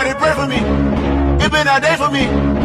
Somebody pray for me. It been a day for me.